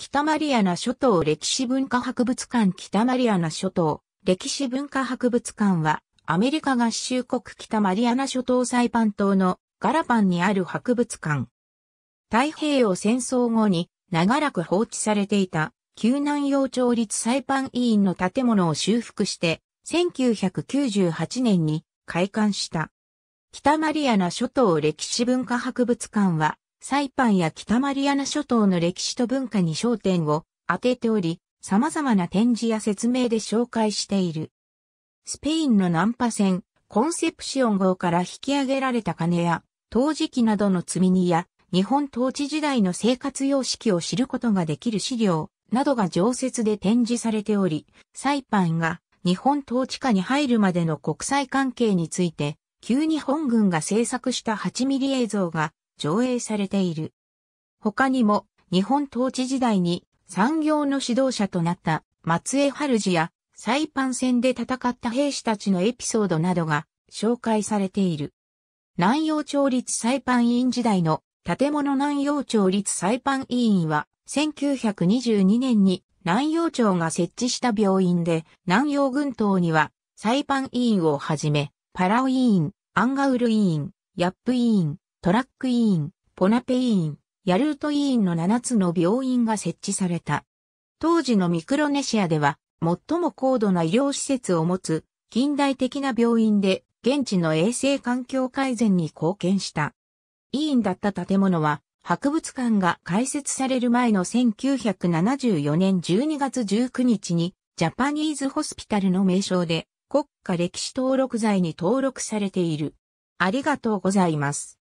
北マリアナ諸島歴史文化博物館北マリアナ諸島歴史文化博物館はアメリカ合衆国北マリアナ諸島サイパン島のガラパンにある博物館。太平洋戦争後に長らく放置されていた救難用町立サイパン委員の建物を修復して1998年に開館した。北マリアナ諸島歴史文化博物館はサイパンや北マリアナ諸島の歴史と文化に焦点を当てており、様々な展示や説明で紹介している。スペインのナンパ船、コンセプシオン号から引き上げられた金や、陶磁器などの積み荷や、日本統治時代の生活様式を知ることができる資料などが常設で展示されており、サイパンが日本統治下に入るまでの国際関係について、旧日本軍が制作した8ミリ映像が上映されている。他にも、日本統治時代に産業の指導者となった松江春治やサイパン戦で戦った兵士たちのエピソードなどが紹介されている。南洋町立サイパン委員時代の建物南洋町立サイパン委員は1922年に南洋町が設置した病院で南洋群島にはサイパン委員をはじめパラオ委員、アンガウル委員、ヤップ委員、トラック委員、ポナペ委員、ヤルート委員の7つの病院が設置された。当時のミクロネシアでは、最も高度な医療施設を持つ近代的な病院で、現地の衛生環境改善に貢献した。委員だった建物は、博物館が開設される前の1974年12月19日に、ジャパニーズホスピタルの名称で、国家歴史登録財に登録されている。ありがとうございます。